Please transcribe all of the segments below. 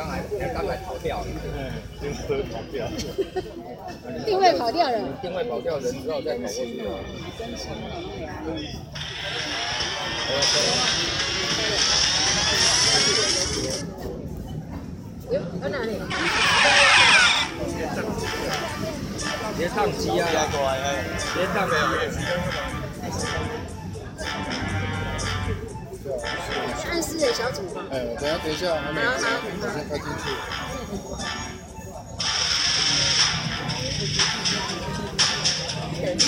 刚才刚才跑掉了，定位跑掉了。定位跑掉了。定位跑掉，人之后再跑过去。有有哪里？别宕机啊！别宕机。暗示的小组。哎，等下等一下，还没，好好先开进去。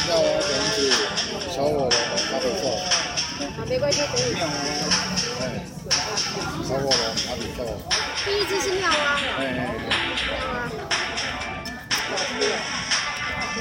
要啊，等子，小火龙，阿比兽。好，没关系，可以。哎，小火龙，阿比兽。第一只是妙蛙。哎哎。妙蛙。等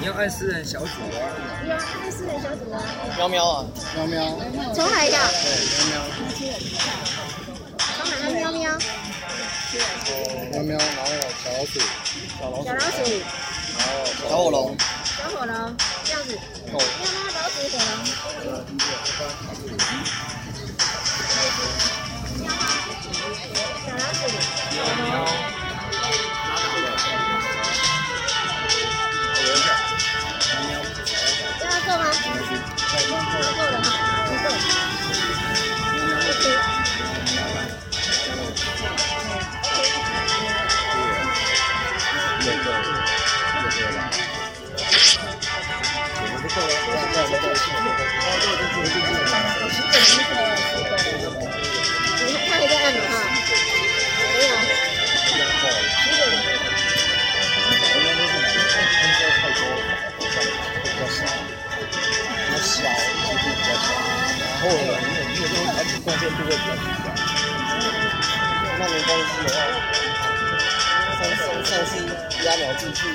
你要按私人小组啊。不要按私人小组啊。喵喵啊，喵喵。从哪的？对，喵喵。喵喵？喵喵，然后小老鼠，小老鼠，然后小火龙，小火龙，这样子。喵喵，老鼠，火龙。了。我们不够了，再再再再四个，哦，这个这个这个这个。你看一上次压秒进去，一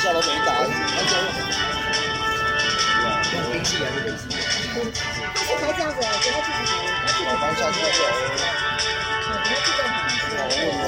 下都没打，完全。用冰器还是冷气？他是才这样子，我觉得自己好。我当下就走了。我觉得自己好。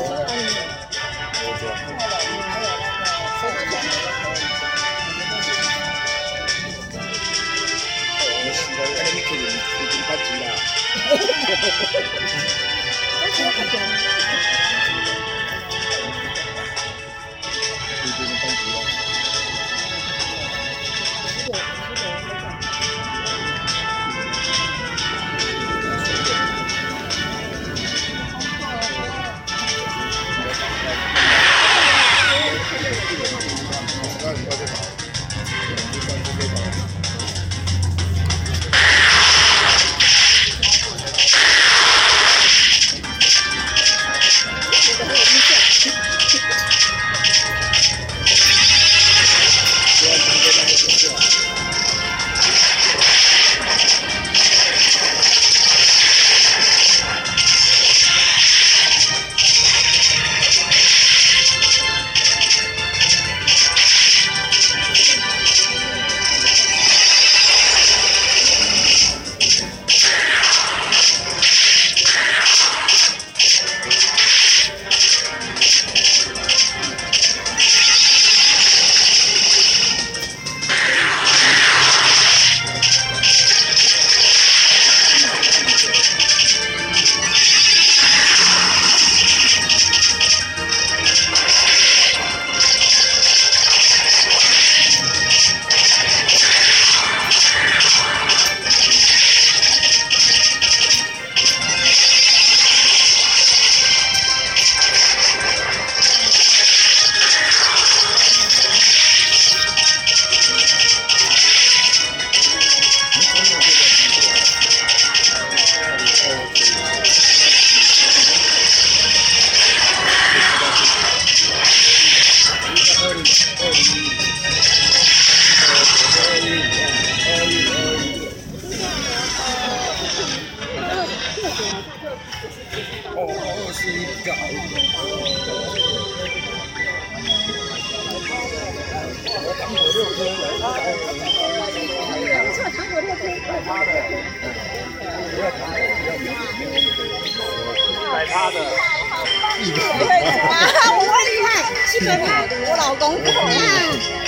我问我。我这。我洗了，那你可以已经班级了。我觉得很甜。摆他的，啊，我厉害，基本上我老公厉害厉害，公主。